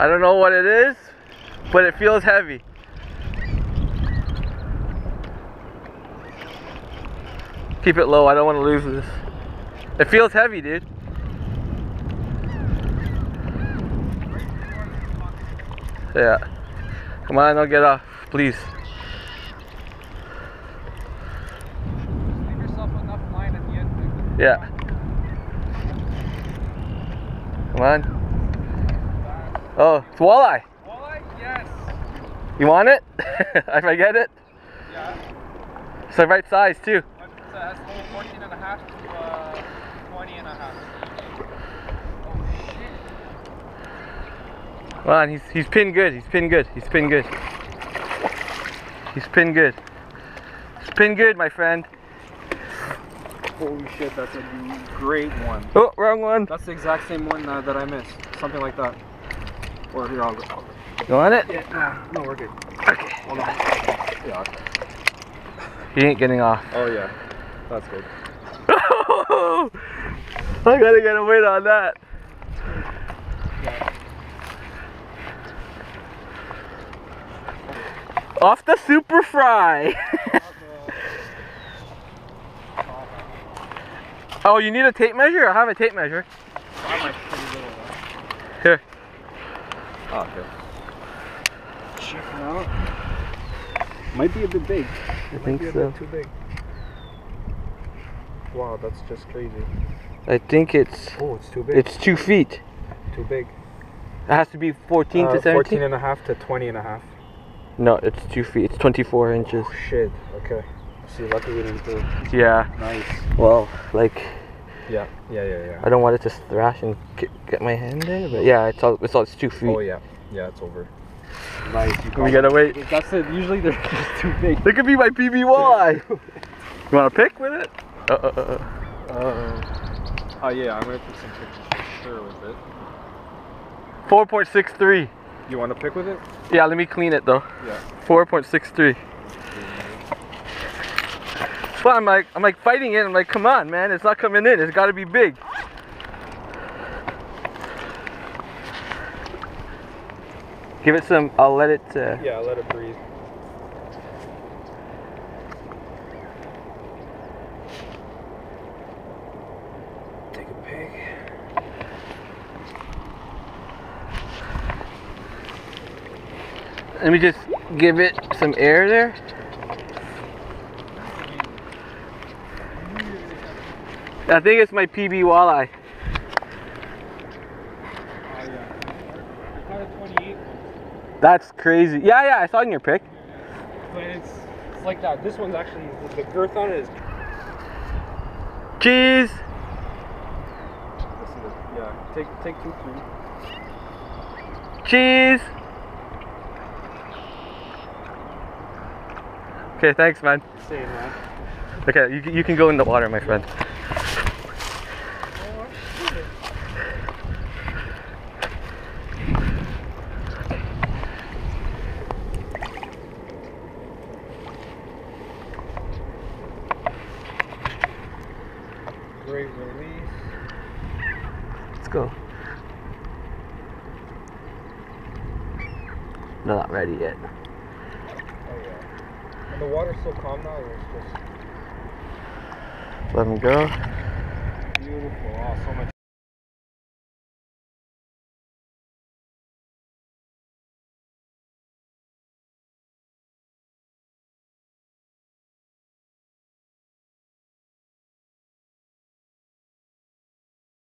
I don't know what it is, but it feels heavy. Keep it low, I don't want to lose this. It feels heavy, dude. Yeah. Come on, don't get off, please. Yeah. Come on. Oh, it's walleye. Walleye? Yes. You want it? if I get it? Yeah. It's the right size too. But it has 14 and a half to uh, 20 and a half. Oh shit. He's he's pinned good. He's pinned good. He's pinned good. He's pinned good. He's pinned good, my friend. Holy shit, that's a great one. Oh, wrong one. That's the exact same one uh, that I missed. Something like that. Or here, I'll go. I'll go. You want it? Yeah, no, no, we're good. Okay. Hold on. Yeah. He ain't getting off. Oh yeah, that's good. I gotta get a weight on that. Off the Supa Fry. oh, you need a tape measure? I have a tape measure. Here. Oh, okay. Check it out. Might be a bit big. I Might think be a so. bit too big. Wow, that's just crazy. I think it's Oh, it's too big. it's two feet. too big. It has to be 14 Uh, to 17. 14 and a half to 20 and a half. No, it's two feet. It's 24 inches. Oh shit. Okay. See, lucky we didn't do. Yeah. Nice. Well, like Yeah. Yeah. Yeah. Yeah. I don't want it to thrash and get, get my hand there, but yeah, it's all it's all it's two feet. Oh yeah. Yeah, it's over. Nice. You We gotta wait. That's it. Usually they're just too big. That could be my PB walleye. you want to pick with it? Uh, uh, uh, uh. Uh, oh yeah, I'm gonna take some pictures for sure with it. 4.63. You want to pick with it? Yeah, let me clean it though. Yeah. 4.63. I'm like, I'm like fighting it. I'm like, come on, man, it's not coming in. It's got to be big. Give it some. I'll let it. Uh, Yeah, let it breathe. Take a pig. let me just give it some air there. I think it's my PB walleye. Oh yeah. I caught a 28, That's crazy. Yeah, yeah, I saw it in your pic. but it's it's like that. This one's actually the girth on it is. Cheese. Yeah. Take take two three. Cheese. Okay, thanks, man. Same man. Okay, you, you can go in the water, my friend. Great release. Let's go. Not ready yet. Oh yeah. And the water's so calm now. It's just Let him go. beautiful. Oh, so much.